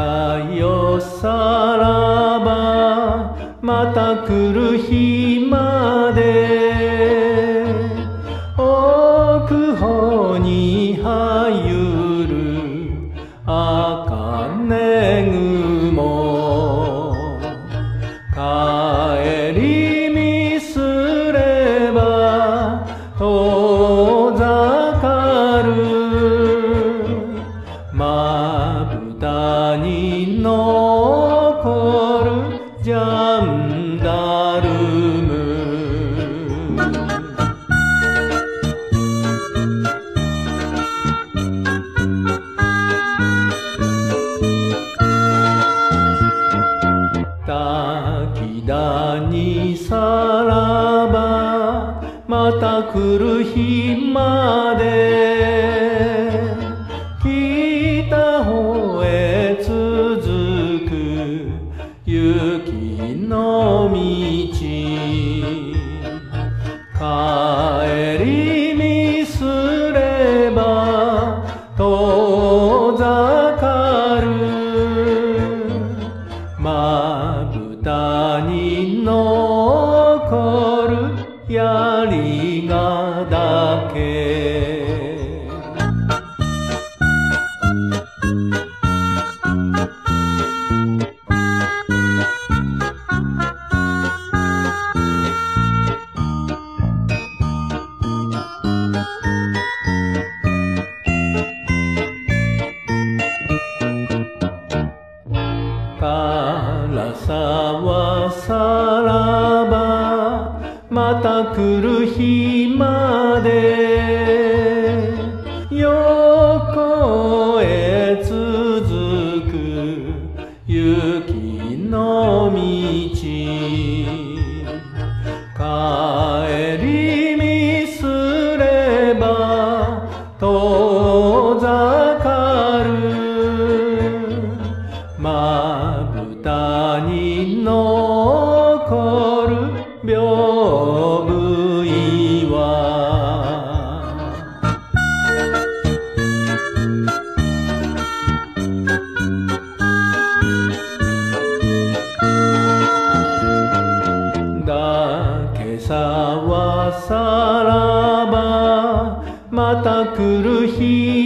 かよさらばまた来る日に残る？ジャンダルム。滝だにさらばまた来る日まで。啊。また来る日まで」さはさらばまた来る日